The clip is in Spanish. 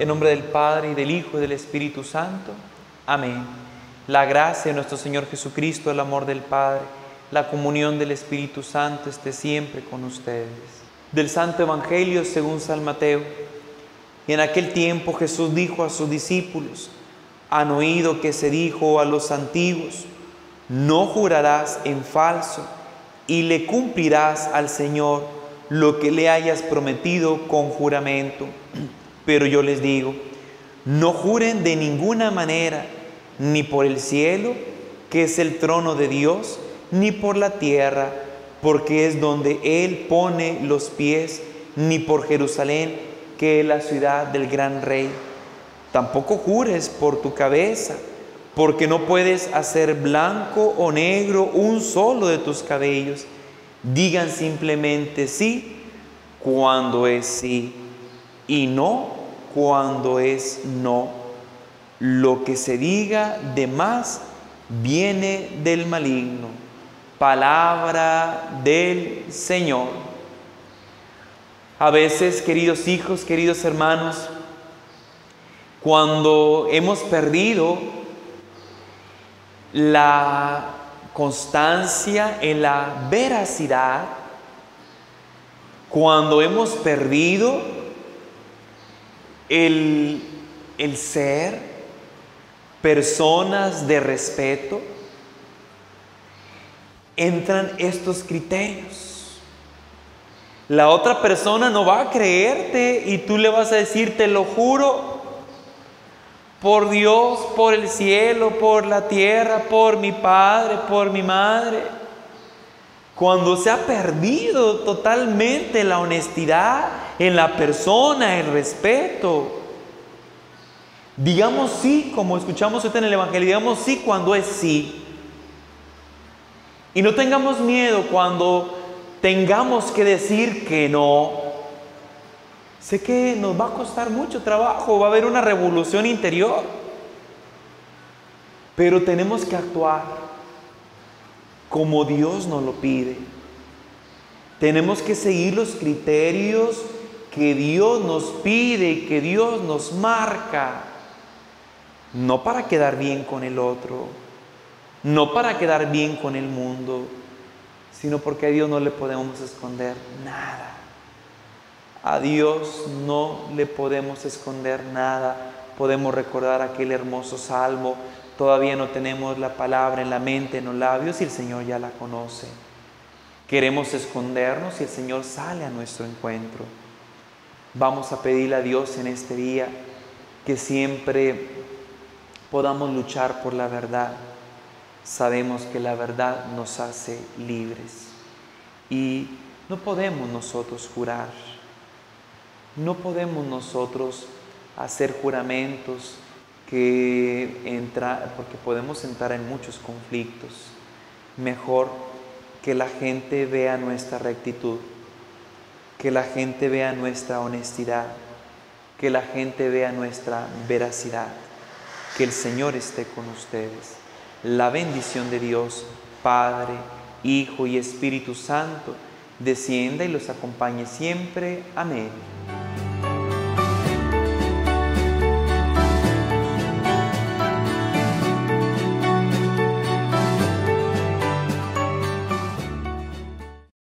En nombre del Padre y del Hijo y del Espíritu Santo. Amén. La gracia de nuestro Señor Jesucristo, el amor del Padre, la comunión del Espíritu Santo esté siempre con ustedes. Del Santo Evangelio según San Mateo. Y en aquel tiempo Jesús dijo a sus discípulos, han oído que se dijo a los antiguos, no jurarás en falso y le cumplirás al Señor lo que le hayas prometido con juramento. Pero yo les digo, no juren de ninguna manera, ni por el cielo, que es el trono de Dios, ni por la tierra, porque es donde Él pone los pies, ni por Jerusalén, que es la ciudad del gran rey. Tampoco jures por tu cabeza porque no puedes hacer blanco o negro un solo de tus cabellos. Digan simplemente sí cuando es sí y no cuando es no. Lo que se diga de más viene del maligno. Palabra del Señor. A veces, queridos hijos, queridos hermanos, cuando hemos perdido la constancia en la veracidad, cuando hemos perdido el, el ser personas de respeto, entran estos criterios. La otra persona no va a creerte y tú le vas a decir, te lo juro, por Dios, por el cielo, por la tierra, por mi padre, por mi madre. Cuando se ha perdido totalmente la honestidad en la persona, el respeto. Digamos sí, como escuchamos en el Evangelio, digamos sí cuando es sí. Y no tengamos miedo cuando tengamos que decir que no. Sé que nos va a costar mucho trabajo, va a haber una revolución interior, pero tenemos que actuar como Dios nos lo pide. Tenemos que seguir los criterios que Dios nos pide y que Dios nos marca, no para quedar bien con el otro, no para quedar bien con el mundo, sino porque a Dios no le podemos esconder nada. A Dios no le podemos esconder nada. Podemos recordar aquel hermoso salmo. Todavía no tenemos la palabra en la mente, en los labios y el Señor ya la conoce. Queremos escondernos y el Señor sale a nuestro encuentro. Vamos a pedirle a Dios en este día que siempre podamos luchar por la verdad. Sabemos que la verdad nos hace libres y no podemos nosotros jurar no podemos nosotros hacer juramentos que entra, porque podemos entrar en muchos conflictos. Mejor que la gente vea nuestra rectitud, que la gente vea nuestra honestidad, que la gente vea nuestra veracidad. Que el Señor esté con ustedes. La bendición de Dios, Padre, Hijo y Espíritu Santo, descienda y los acompañe siempre. Amén.